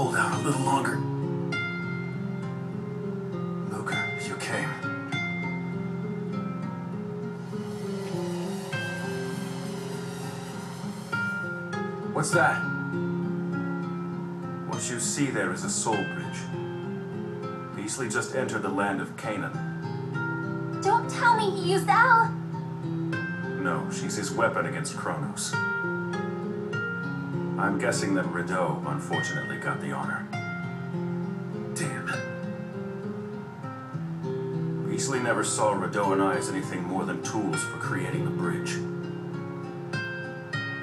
hold out a little longer. Ludger, you came. What's that? What you see there is a soul bridge. Bisley just entered the land of Canaan. Don't tell me he used Elle. No, she's his weapon against Chronos. I'm guessing that Rideaux, unfortunately, got the honor. Damn. Bisley never saw Rideaux and I as anything more than tools for creating the bridge.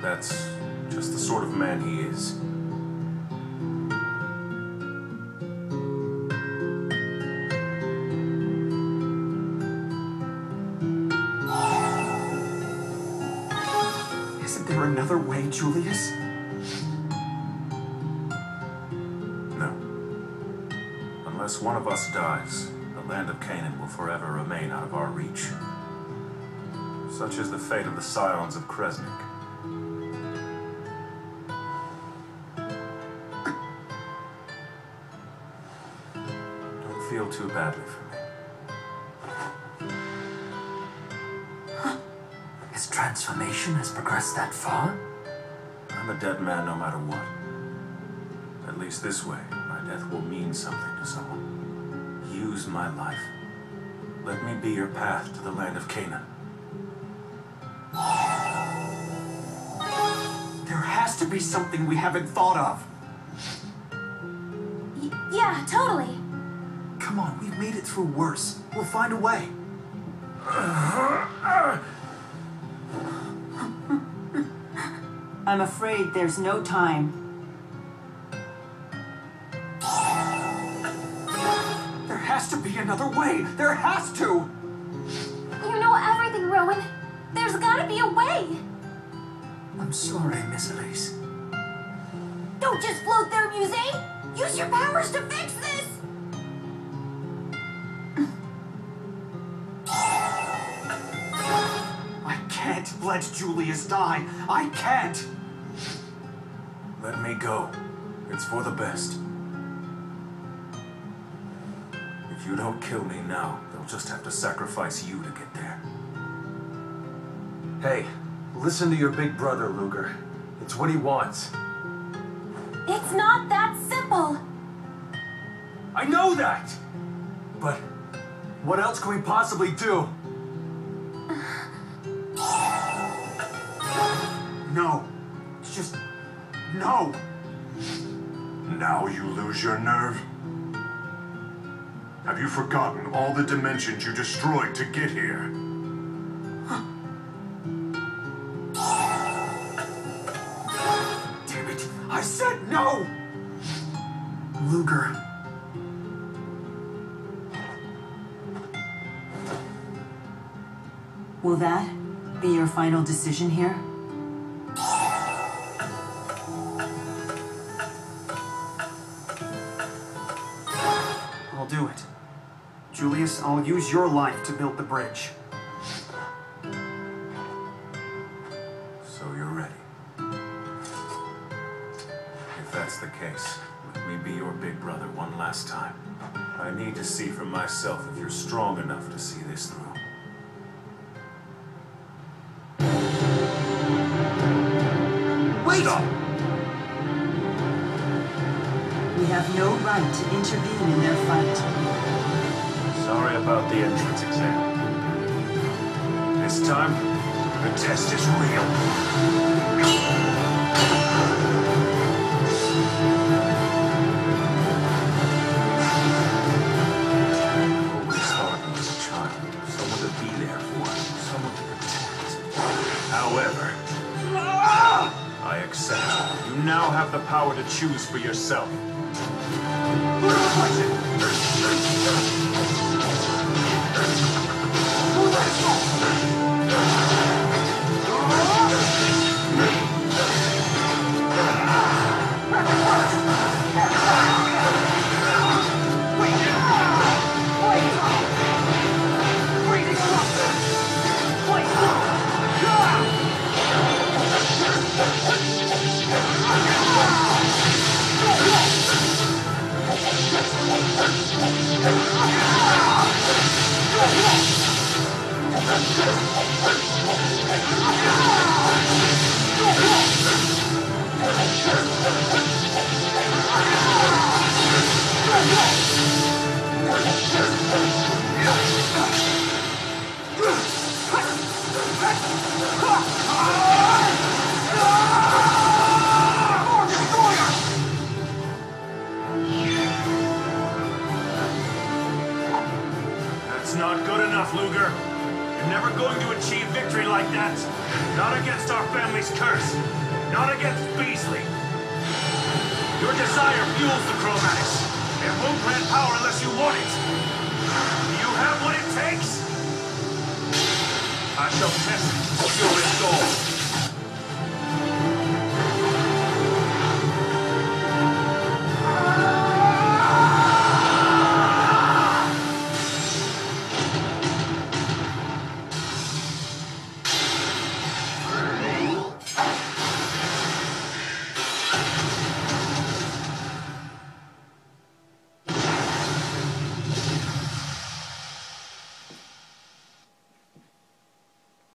That's just the sort of man he is. Isn't there another way, Julius? Unless one of us dies, the land of Canaan will forever remain out of our reach. Such is the fate of the scions of Kresnik. Don't feel too badly for me. His transformation has progressed that far? I'm a dead man no matter what. At least this way, death will mean something to someone. Use my life. Let me be your path to the land of Canaan. There has to be something we haven't thought of. Y- yeah, totally. Come on, we've made it through worse. We'll find a way. I'm afraid there's no time. Another way. There has to. You know everything, Rowen. There's gotta be a way. I'm sorry, Miss Elise. Don't just float there, Muzét. Use your powers to fix this. I can't let Julius die. I can't. Let me go. It's for the best. If you don't kill me now, they'll just have to sacrifice you to get there. Hey, listen to your big brother, Ludger. It's what he wants. It's not that simple. I know that! But what else can we possibly do? No. It's just. No. Now you lose your nerve? Have you forgotten all the dimensions you destroyed to get here? Damn it. I said no! Ludger. Will that be your final decision here? I'll do it. Julius, I'll use your life to build the bridge. So you're ready. If that's the case, let me be your big brother one last time. I need to see for myself if you're strong enough to see this through. Wait! Stop! We have no right to intervene in their fight. Sorry about the entrance exam. This time, the test is real. However, I accept. You now have the power to choose for yourself. That's not good enough, Ludger. You're never going to achieve victory like that. Not against our family's curse. Not against Bisley. Your desire fuels the Chromatus. It won't grant power unless you want it. Do you have what it takes? I shall test your